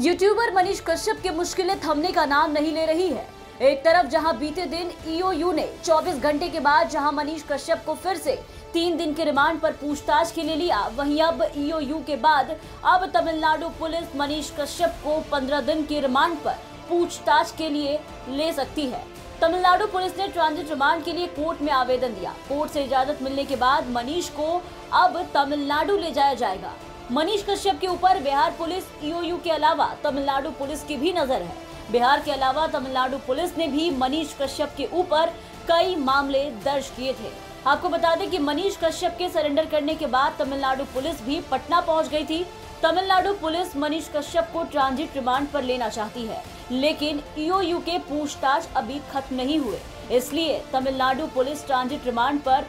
YouTuber Manish Kashyap की मुश्किलें थमने का नाम नहीं ले रही है। एक तरफ़ जहाँ बीते दिन ईओयू ने 24 घंटे के बाद जहाँ मनीष कश्यप को फिर से तीन दिन के रिमांड पर पूछताछ के लिए लिया, वहीं अब ईओयू के बाद अब तमिलनाडु पुलिस मनीष कश्यप को 15 दिन के रिमांड पर पूछताछ के लिए ले सकती है। तमिलनाडु पुलिस ने ट्रांजिट रिमांड के लिए कोर्ट में आवेदन दिया। कोर्ट से इजाज़त मिलने के बाद मनीष को अब तमिलनाडु ले जाया जाएगा। मनीष कश्यप के ऊपर बिहार पुलिस ईओयू के अलावा तमिलनाडु पुलिस की भी नज़र है। बिहार के अलावा तमिलनाडु पुलिस ने भी मनीष कश्यप के ऊपर कई मामले दर्ज किए थे। आपको बता दें कि मनीष कश्यप के सरेंडर करने के बाद तमिलनाडु पुलिस भी पटना पहुँच गई थी। तमिलनाडु पुलिस मनीष कश्यप को ट्रांजिट रिमांड पर लेना चाहती है, लेकिन ईओयू के पूछताछ अभी खत्म नहीं हुए। इसलिए तमिलनाडु पुलिस ट्रांजिट रिमांड पर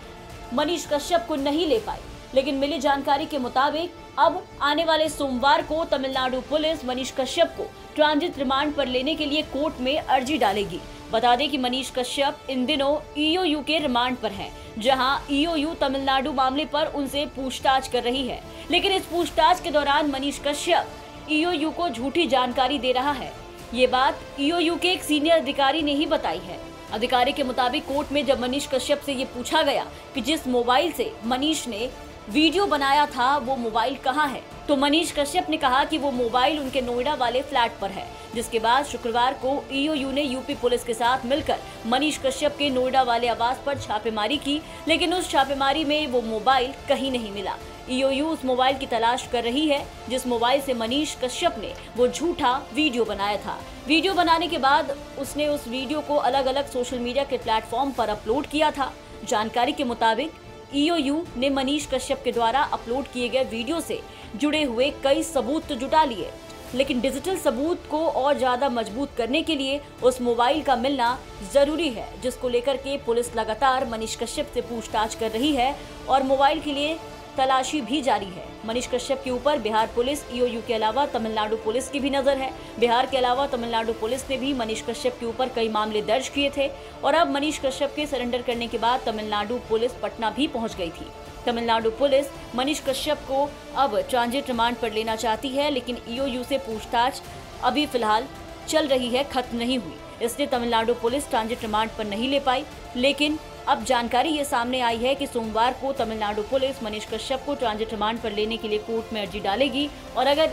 मनीष कश्यप को नहीं ले पाई। लेकिन मिली जानकारी के मुताबिक अब आने वाले सोमवार को तमिलनाडु पुलिस मनीष कश्यप को ट्रांजिट रिमांड पर लेने के लिए कोर्ट में अर्जी डालेगी। बता दें कि मनीष कश्यप इन दिनों ईओयू के रिमांड पर हैं, जहाँ ईओयू तमिलनाडु मामले पर उनसे पूछताछ कर रही है। लेकिन इस पूछताछ के दौरान मनीष कश्यप ईओयू को झूठी जानकारी दे रहा है। ये बात ईओयू के एक सीनियर अधिकारी ने ही बताई है। अधिकारी के मुताबिक कोर्ट में जब मनीष कश्यप से ये पूछा गया कि जिस मोबाइल से मनीष ने वीडियो बनाया था, वो मोबाइल कहाँ है? तो मनीष कश्यप ने कहा कि वो मोबाइल उनके नोएडा वाले फ्लैट पर है। जिसके बाद शुक्रवार को ईओयू ने यूपी पुलिस के साथ मिलकर मनीष कश्यप के नोएडा वाले आवास पर छापेमारी की, लेकिन उस छापेमारी में वो मोबाइल कहीं नहीं मिला। ईओयू उस मोबाइल की तलाश कर रही है, जिस मोबाइल से मनीष कश्यप ने वो झूठा वीडियो बनाया था। वीडियो बनाने के बाद उसने उस वीडियो को अलग अलग सोशल मीडिया के प्लेटफॉर्म पर अपलोड किया था। जानकारी के मुताबिक ईओयू ने मनीष कश्यप के द्वारा अपलोड किए गए वीडियो से जुड़े हुए कई सबूत तो जुटा लिए, लेकिन डिजिटल सबूत को और ज़्यादा मज़बूत करने के लिए उस मोबाइल का मिलना ज़रूरी है, जिसको लेकर के पुलिस लगातार मनीष कश्यप से पूछताछ कर रही है और मोबाइल के लिए तलाशी भी जारी है। मनीष कश्यप के ऊपर बिहार पुलिस ईओयू के अलावा तमिलनाडु पुलिस की भी नज़र है। बिहार के अलावा तमिलनाडु पुलिस ने भी मनीष कश्यप के ऊपर कई मामले दर्ज किए थे और अब मनीष कश्यप के सरेंडर करने के बाद तमिलनाडु पुलिस पटना भी पहुँच गई थी। तमिलनाडु पुलिस मनीष कश्यप को अब ट्रांजिट रिमांड पर लेना चाहती है, लेकिन ईओयू से पूछताछ अभी फ़िलहाल चल रही है, खत्म नहीं हुई। इसलिए तमिलनाडु पुलिस ट्रांजिट रिमांड पर नहीं ले पाई, लेकिन अब जानकारी ये सामने आई है कि सोमवार को तमिलनाडु पुलिस मनीष कश्यप को ट्रांजिट रिमांड पर लेने के लिए कोर्ट में अर्जी डालेगी और अगर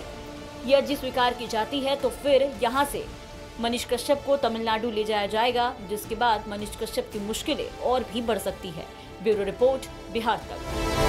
ये अर्जी स्वीकार की जाती है तो फिर यहाँ से मनीष कश्यप को तमिलनाडु ले जाया जाएगा, जिसके बाद मनीष कश्यप की मुश्किलें और भी बढ़ सकती है। ब्यूरो रिपोर्ट बिहार तक।